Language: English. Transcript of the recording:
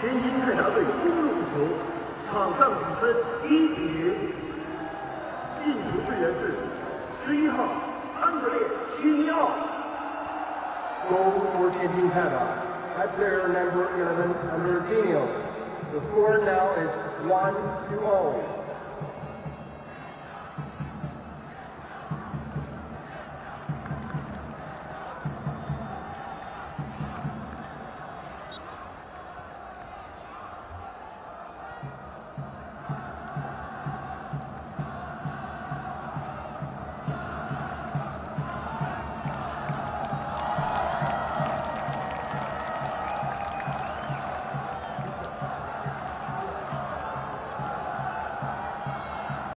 天津泰达队攻入五球，场上比分一比零。进球队员是十一号安德烈·西尼奥。Goal for Tianjin Teda. At player number 11, Andrew The score now is 1 to 0.